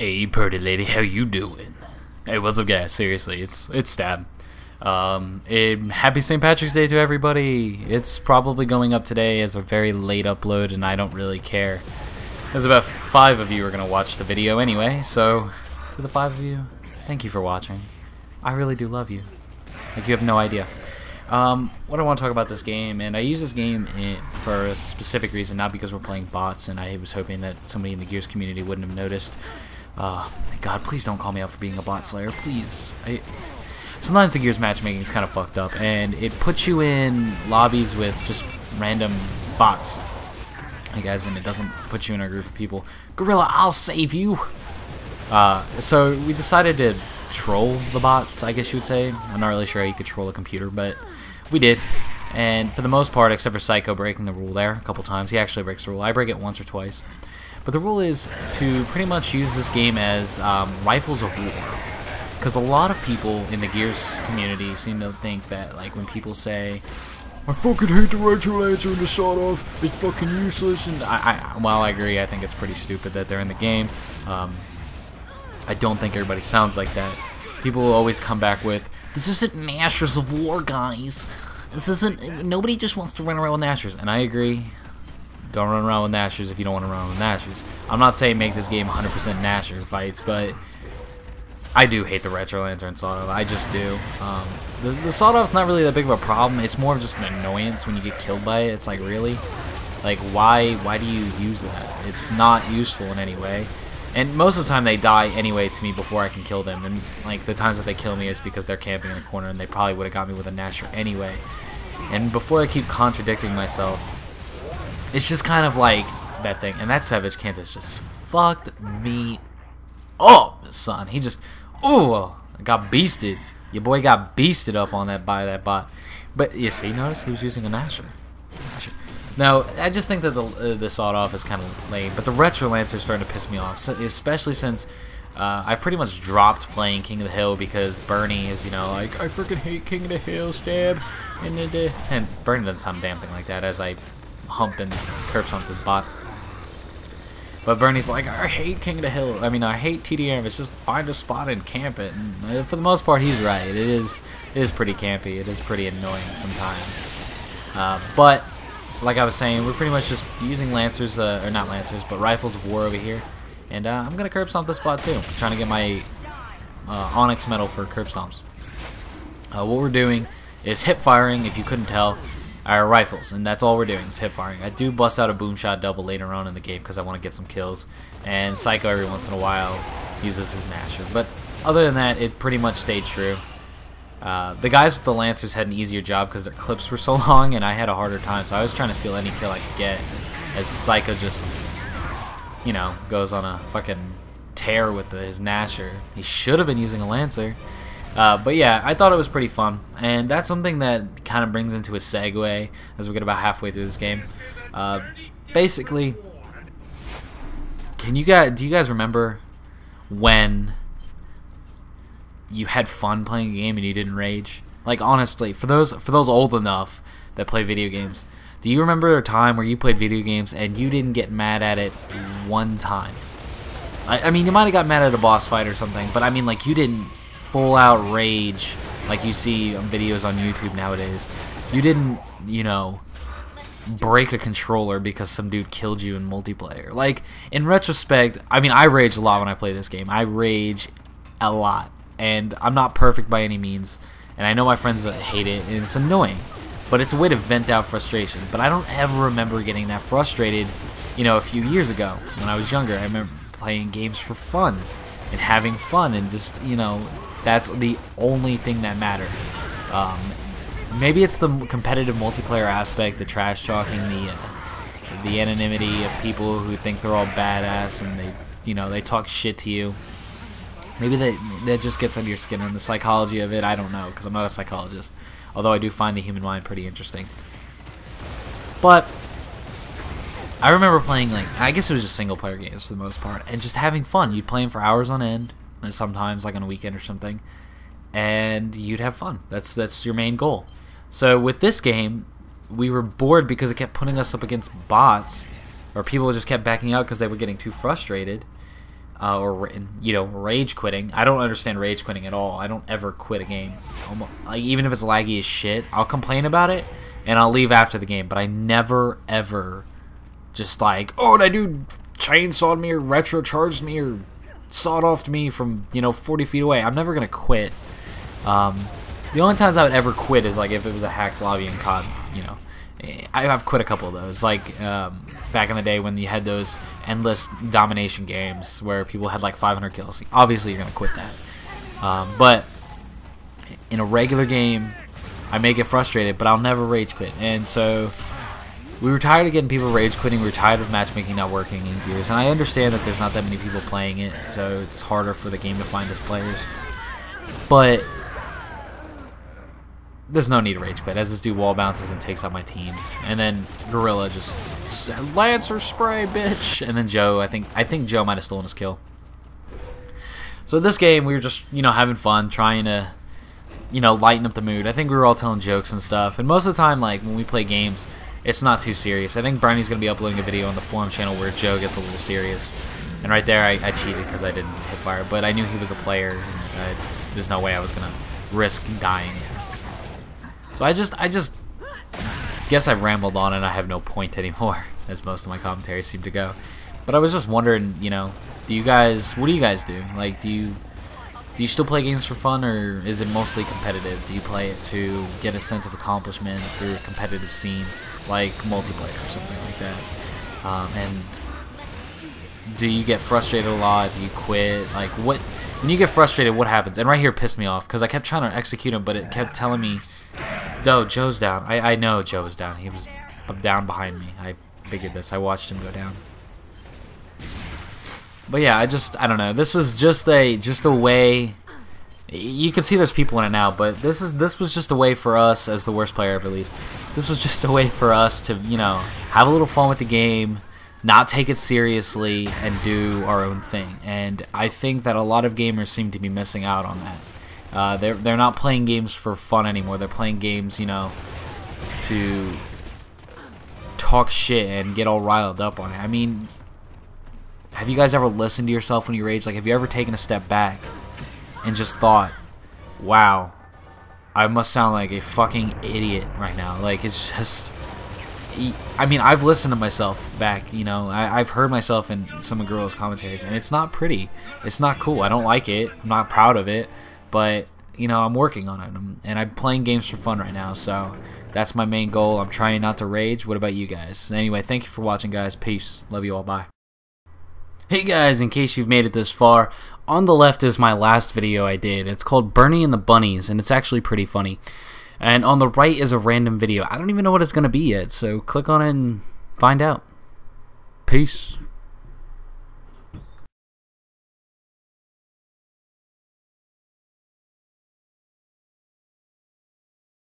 Hey, pretty lady, how you doing? Hey, what's up, guys? Seriously, it's it's Stab. Um, it, happy St. Patrick's Day to everybody. It's probably going up today as a very late upload, and I don't really care. There's about five of you are gonna watch the video anyway, so to the five of you, thank you for watching. I really do love you. Like you have no idea. Um, what I want to talk about this game, and I use this game in, for a specific reason, not because we're playing bots, and I was hoping that somebody in the Gears community wouldn't have noticed. Uh, God, please don't call me out for being a bot slayer, please. I, sometimes the Gears matchmaking is kind of fucked up, and it puts you in lobbies with just random bots. Hey guys, and it doesn't put you in a group of people. Gorilla, I'll save you! Uh, so we decided to troll the bots, I guess you would say. I'm not really sure how you could troll a computer, but we did. And for the most part, except for Psycho breaking the rule there a couple times, he actually breaks the rule. I break it once or twice. But the rule is to pretty much use this game as um, rifles of war. Because a lot of people in the Gears community seem to think that, like, when people say, I fucking hate the Retro Lancer and the sawed off, it's fucking useless, and I, I, while I agree, I think it's pretty stupid that they're in the game. Um, I don't think everybody sounds like that. People will always come back with, this isn't Masters of War, guys. This isn't, nobody just wants to run around with Gnashers, and I agree. Don't run around with Gnashers if you don't want to run around with Gnashers. I'm not saying make this game 100% Gnasher fights, but I do hate the Retro Lancer. I just do. Um, the, the not really that big of a problem. It's more of just an annoyance when you get killed by it. It's like, really? Like, why, why do you use that? It's not useful in any way. And most of the time they die anyway to me before I can kill them. And like the times that they kill me is because they're camping in the corner and they probably would have got me with a Gnasher anyway. And before I keep contradicting myself, it's just kind of like that thing. And that Savage Kantus just fucked me up, son. He just, oh, got beasted. Your boy got beasted up on that by that bot. But you see, notice he was using a Gnasher. Gnasher. Now, I just think that the uh, the sawed off is kind of lame, but the retro lancer is starting to piss me off, so, especially since uh, I've pretty much dropped playing King of the Hill because Bernie is, you know, like I freaking hate King of the Hill, stab, and and, and Bernie doesn't sound damn thing like that as I hump and curb stomp this bot. But Bernie's like, I hate King of the Hill. I mean, I hate TDM. It's just find a spot and camp it. And uh, for the most part, he's right. It is, it is pretty campy. It is pretty annoying sometimes. Uh, but like I was saying, we're pretty much just using Lancers, uh, or not Lancers, but Rifles of War over here. And uh, I'm to curb stomp this spot too. I'm trying to get my uh, Onyx medal for curb stomps. Uh, what we're doing is hip firing, if you couldn't tell, our rifles, and that's all we're doing is hip firing. I do bust out a boom shot double later on in the game because I want to get some kills, and Psycho every once in a while uses his Gnasher. But other than that, it pretty much stayed true. Uh, the guys with the Lancers had an easier job because their clips were so long, and I had a harder time, so I was trying to steal any kill I could get, as Psycho just, you know, goes on a fucking tear with the, his Gnasher. He should have been using a Lancer. Uh, but yeah, I thought it was pretty fun, and that's something that kind of brings into a segue as we get about halfway through this game. Uh, basically, can you guys do you guys remember when you had fun playing a game and you didn't rage? Like honestly, for those for those old enough that play video games, do you remember a time where you played video games and you didn't get mad at it one time? I, I mean, you might have got mad at a boss fight or something, but I mean, like you didn't full out rage like you see on videos on YouTube nowadays. You didn't, you know, break a controller because some dude killed you in multiplayer. Like in retrospect, I mean, I rage a lot when I play this game. I rage a lot, and I'm not perfect by any means. And I know my friends hate it, and it's annoying. But it's a way to vent out frustration. But I don't ever remember getting that frustrated, you know, a few years ago when I was younger. I remember playing games for fun and having fun and just, you know, that's the only thing that mattered. Um, maybe it's the competitive multiplayer aspect, the trash talking, the uh, the anonymity of people who think they're all badass and they, you know, they talk shit to you. Maybe that that just gets under your skin and the psychology of it. I don't know because I'm not a psychologist, although I do find the human mind pretty interesting. But I remember playing like I guess it was just single player games for the most part, and just having fun. You'd play them for hours on end, sometimes like on a weekend or something, and you'd have fun. That's that's your main goal. So with this game, we were bored because it kept putting us up against bots, or people just kept backing out because they were getting too frustrated. uh, or you know rage quitting. I don't understand rage quitting at all. I don't ever quit a game. Almost, like, even if it's laggy as shit, I'll complain about it and I'll leave after the game. But I never ever just like oh that dude chainsawed me or retro charged me or sawed off to me from you know 40 feet away. I'm never gonna quit. Um, the only times I would ever quit is like if it was a hacked lobby and COD. You know, I have quit a couple of those. Like um, back in the day when you had those endless domination games where people had like 500 kills. Obviously, you're gonna quit that. Um, but in a regular game, I may get frustrated, but I'll never rage quit. And so we were tired of getting people rage quitting. We were tired of matchmaking not working in Gears. And I understand that there's not that many people playing it, so it's harder for the game to find us players. But there's no need to rage quit as this dude wall bounces and takes out my team and then gorilla just lancer spray bitch and then joe i think i think joe might have stolen his kill so this game we were just you know having fun trying to you know lighten up the mood i think we were all telling jokes and stuff and most of the time like when we play games it's not too serious i think bernie's going to be uploading a video on the forum channel where joe gets a little serious and right there i, I cheated because i didn't hit fire but i knew he was a player and I, there's no way i was going to risk dying so I just, I just guess I've rambled on and I have no point anymore, as most of my commentaries seem to go. But I was just wondering, you know, do you guys, what do you guys do? Like, do you, do you still play games for fun, or is it mostly competitive? Do you play it to get a sense of accomplishment through a competitive scene, like multiplayer or something like that? Um, and do you get frustrated a lot? Do you quit? Like, what, when you get frustrated, what happens? And right here pissed me off, because I kept trying to execute him, but it kept telling me no, Joe's down. I, I know Joe was down. He was down behind me. I figured this. I watched him go down. But yeah, I just I don't know. This was just a just a way. You can see there's people in it now, but this is this was just a way for us as the worst player ever leaves. This was just a way for us to you know have a little fun with the game, not take it seriously, and do our own thing. And I think that a lot of gamers seem to be missing out on that. Uh, they're they're not playing games for fun anymore. They're playing games, you know, to talk shit and get all riled up on it. I mean, have you guys ever listened to yourself when you rage? Like, have you ever taken a step back and just thought, "Wow, I must sound like a fucking idiot right now." Like, it's just. I mean, I've listened to myself back. You know, I, have heard myself in some of Girls' commentaries, and it's not pretty. It's not cool. I don't like it. I'm not proud of it but you know I'm working on it, and I'm playing games for fun right now. So that's my main goal. I'm trying not to rage. What about you guys? Anyway, thank you for watching, guys. Peace. Love you all. Bye. Hey guys, in case you've made it this far, on the left is my last video I did. It's called Bernie and the Bunnies, and it's actually pretty funny. And on the right is a random video. I don't even know what it's going to be yet, so click on it and find out. Peace.